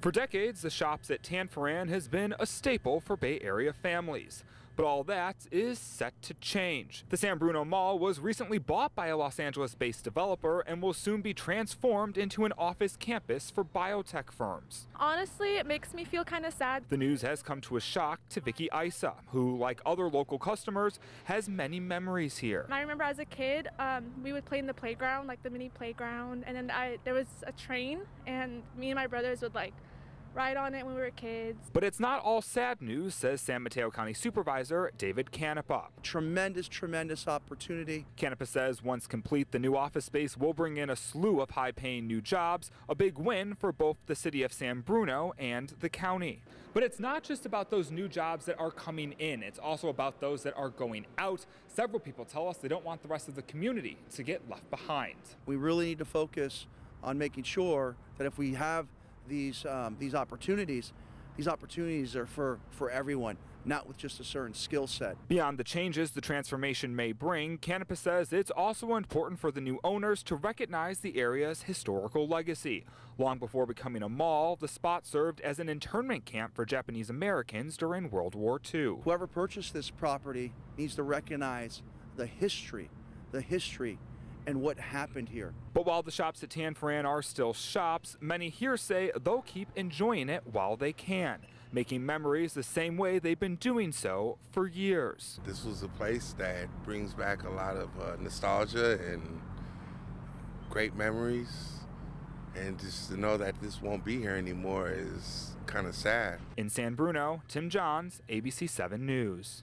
For decades, the shops at Tanforan has been a staple for Bay Area families. But all that is set to change. The San Bruno Mall was recently bought by a Los Angeles based developer and will soon be transformed into an office campus for biotech firms. Honestly, it makes me feel kind of sad. The news has come to a shock to Vicky Isa, who, like other local customers, has many memories here. I remember as a kid, um, we would play in the playground, like the mini playground, and then I, there was a train, and me and my brothers would like ride on it when we were kids. But it's not all sad news, says San Mateo County Supervisor David Canepa. Tremendous, tremendous opportunity. Canepa says once complete, the new office space will bring in a slew of high paying new jobs, a big win for both the city of San Bruno and the county. But it's not just about those new jobs that are coming in, it's also about those that are going out. Several people tell us they don't want the rest of the community to get left behind. We really need to focus on making sure that if we have these um, these opportunities, these opportunities are for for everyone, not with just a certain skill set. Beyond the changes the transformation may bring, Canepa says it's also important for the new owners to recognize the area's historical legacy. Long before becoming a mall, the spot served as an internment camp for Japanese Americans during World War II. Whoever purchased this property needs to recognize the history, the history and what happened here. But while the shops at Tanforan are still shops, many here say they'll keep enjoying it while they can, making memories the same way they've been doing so for years. This was a place that brings back a lot of uh, nostalgia and great memories. And just to know that this won't be here anymore is kind of sad. In San Bruno, Tim Johns, ABC 7 News.